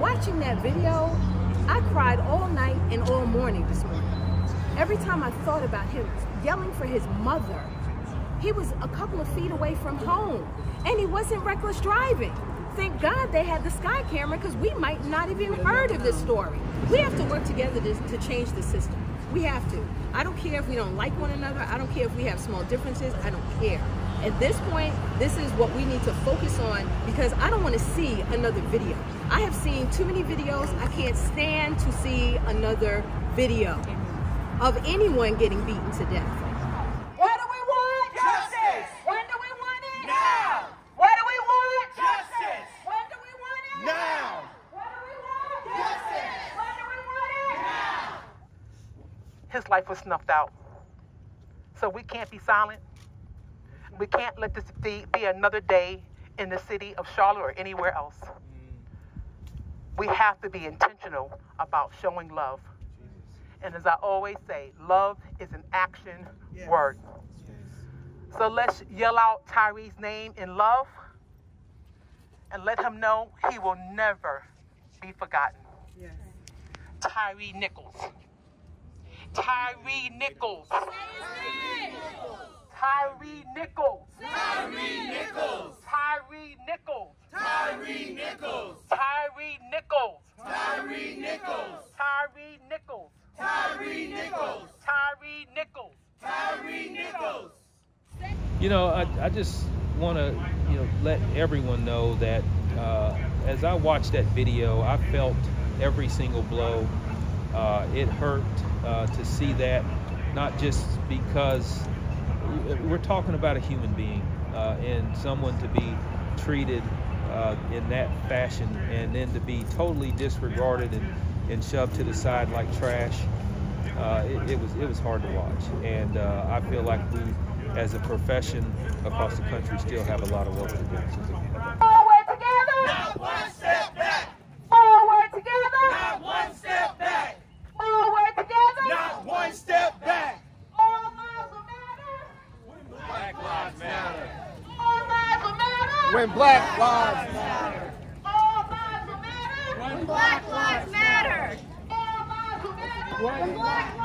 watching that video, I cried all night and all morning this morning. Every time I thought about him yelling for his mother, he was a couple of feet away from home and he wasn't reckless driving. Thank God they had the sky camera because we might not have even heard of this story. We have to work together to, to change the system. We have to. I don't care if we don't like one another. I don't care if we have small differences. I don't care. At this point, this is what we need to focus on because I don't want to see another video. I have seen too many videos. I can't stand to see another video of anyone getting beaten to death. his life was snuffed out. So we can't be silent. We can't let this be, be another day in the city of Charlotte or anywhere else. Mm. We have to be intentional about showing love. And as I always say, love is an action word. So let's yell out Tyre's name in love and let him know he will never be forgotten. Tyre Nichols. Tyre Nichols. Tyre Nichols. Tyre Nichols. Tyre Nichols. Tyre Nichols. Tyre Nichols. Tyre Nichols. Tyre Nichols. Tyre Nichols. Tyre Nichols. Tyre Nichols. You know, I, I just want to, you know, let everyone know that uh, as I watched that video, I felt every single blow. Uh, it hurt uh, to see that, not just because we're talking about a human being uh, and someone to be treated uh, in that fashion and then to be totally disregarded and, and shoved to the side like trash. Uh, it, it was it was hard to watch, and uh, I feel like we, as a profession across the country, still have a lot of work to do. Forward together. Not one step back. Forward together. Not one step back. Forward together. Not one step back. All lives will matter. Black Lives Matter. All lives will matter. When Black Lives Matter. Lives matter. Black Lives Matter. All lives matter. When Black